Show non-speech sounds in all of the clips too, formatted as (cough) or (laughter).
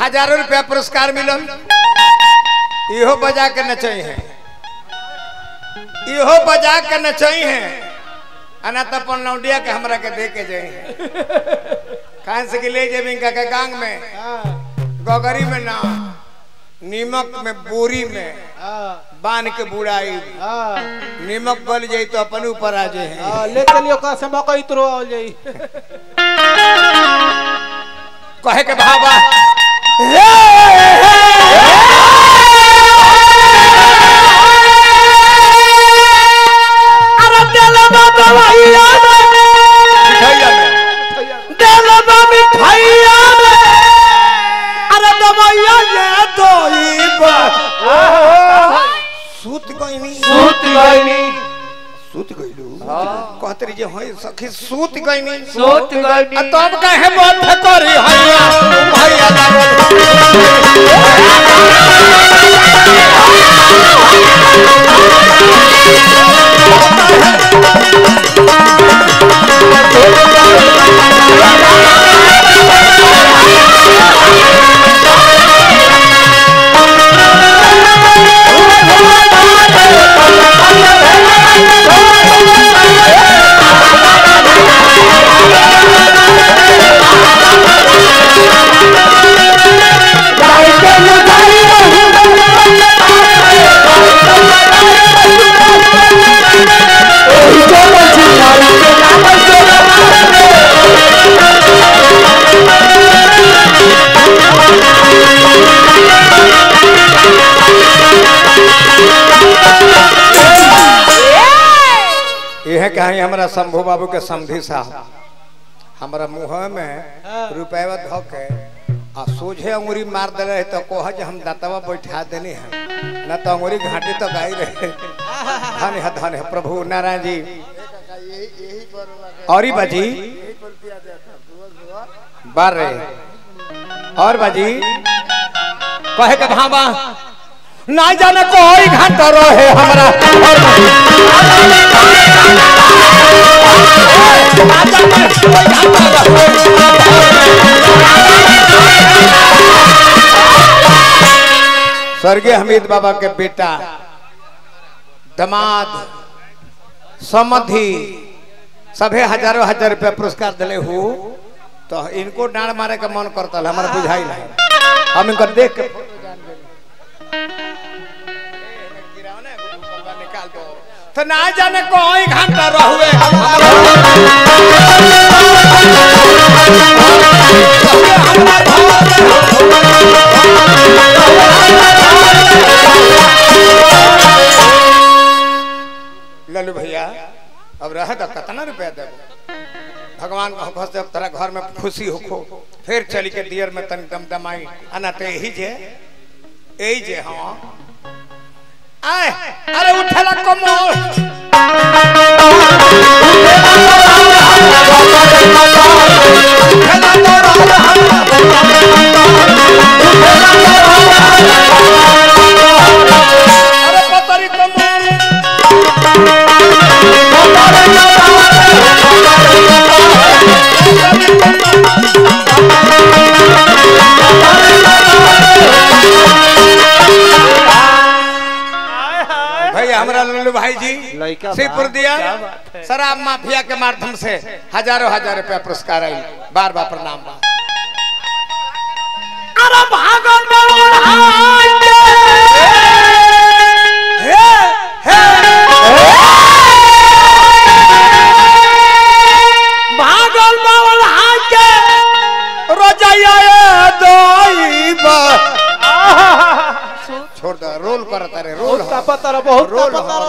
हज़ारों रुपया पुरस्कार मिलल। इहो बजा के नचई है। इहो बजा के नचई है। अना तो अपन लौंडिया के हमरा के दे के जाई है। कहाँ से कि ले जेबी इनका के गांग में। गगरी में ना। नीमक में बोरी में। बाँध के बुड़ाई। नीमक गल जाई तो अपन ऊपर आ जाए ले चलियो का से मकई तुरो आ जाई? कहे के भावा अरे सूत कहतरी जे होय सखी सूत गईनी सूत गईनी तब कहे बात करी हैया भैया लागल यह कहीं हमरा शंभू बाबू के समधी साहब। हमरा मुँह में रुपया धो के आ सोझे अंगुरी मार दे रहे तो कह जे हम दातवा बैठा देनी है। न तो अंगुरी घाटी तो गाई रहे धन है धन है प्रभु नारायण जी। और बाजी बार। रहे और बाजी कहे के भावा ना जाने कोई घाटा रहे हमरा। स्वर्गीय हमीद बाबा के बेटा, दमाद, समधि, सभे हज़ारों हज़ार रुपया पुरस्कार दिले हो तो इनको डांड मारे का मन करता हमारा बुझाई नहीं। हम इनको देख के तो ना जाने कोई घंटा रहुए लल्लू भैया, अब रह तो कितना रुपया देबो? भगवान को बस जब तेरा घर में खुशी हो फिर चली के दियर में तन दम दमाई अना तो यही जे यही जे हाँ। आए। अरे उठला कमोल। लइका दिया। शराब माफिया के माध्यम से हज़ारों हज़ार रुपया पुरस्कार आई। बार बार प्रणाम भागल रोजैया छोड़ दो रोल करता रे रोल बहुत हो। पतर बहुत रोल पतर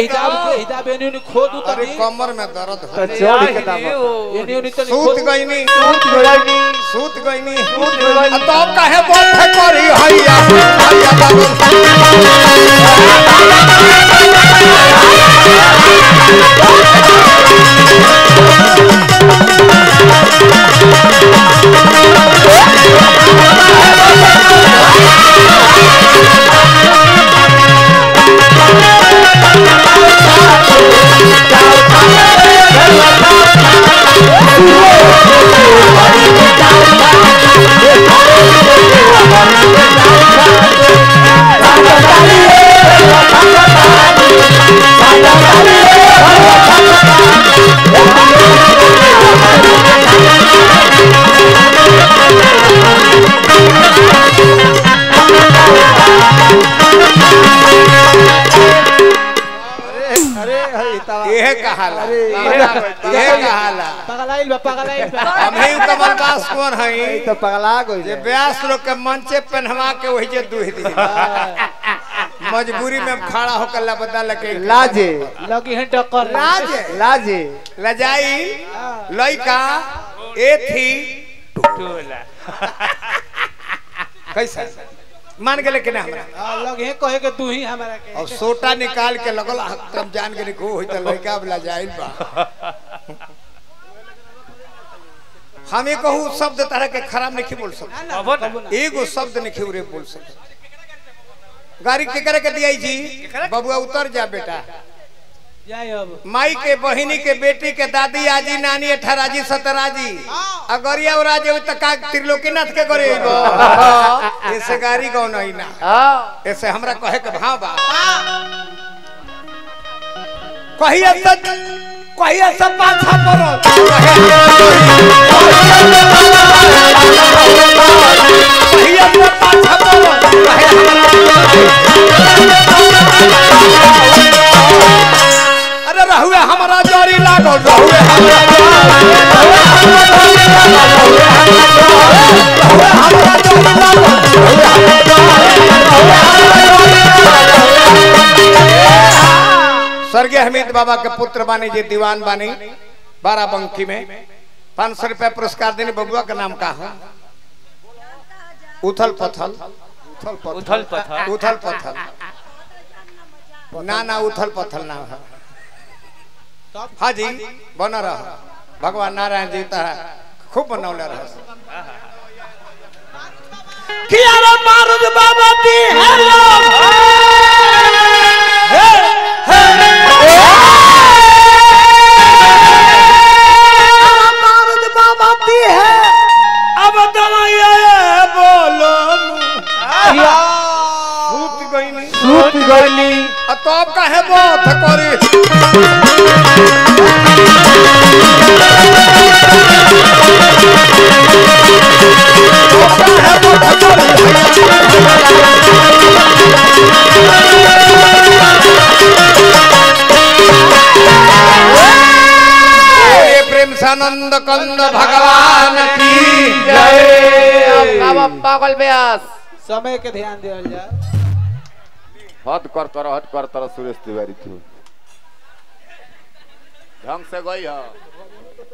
हिजाब। के हिजाब एने ने खोद अरे उतरी कमर में दर्द हो। चोरी के दाम नहीं उन्हें तो सूत गईनी सूत गईनी सूत गईनी सूत गईनी। अब तो काहे बोल करी हैया हैया बाबू Thank ये कहाला। पगलाइल बा पगलाइल बा हमें कमल दास कौन हई तो पगला गई जे व्यास लोग के मंचे पहनवा के वही जे दुह दी मजबूरी में खड़ा होकर लबदा लगे। लाजे। लगी है टक्कर। लाज। लाजे। लजाई। लइका। एथी कैसा? मान गए कि ना हमरा? है कहे के तू ही हमारा के। और सोटा निकाल के लगल हम जान गए को होई त लड़का वाला जाइल बा। हम ये कहू शब्द तरह के खराब नहीं बोल सकते। एगो शब्द नहीं उरे बोल सकते गाड़ी के करे के दिया जी बबुआ उतर जा बेटा। जाए अब माई के बहिनी के बेटी के दादी आजी नानी अठाराजी सतराजी अगरिया और राजे तो का त्रिलोकीनाथ के करे (laughs) ऐसे गाड़ी गौ नहीं ना। ऐसे हमरा कहे के भाव बा। कहिया तक कहिया सब पाछा पड़ो कहिया सब पाछा पड़ो स्वर्गीय हमीद बाबा के पुत्र बानी जी दीवान बानी बाराबंकी में पाँच सौ रुपया पुरस्कार देने बबुआ का नाम का है उथल पथल। उथल पथल। उथल पथल। उथल पथल ना ना उथल पथल ना है। हाँ जी बन रहा। भगवान नारायण जी तह खूब बनौले रह। रे मारुद बाबा दी हेलो ये कंद भगवान की जय। पागल ब्यास समय के ध्यान दिया जा हट कर कर हट कर तर सुरेश तिवारी तू। ढंग से गई हो।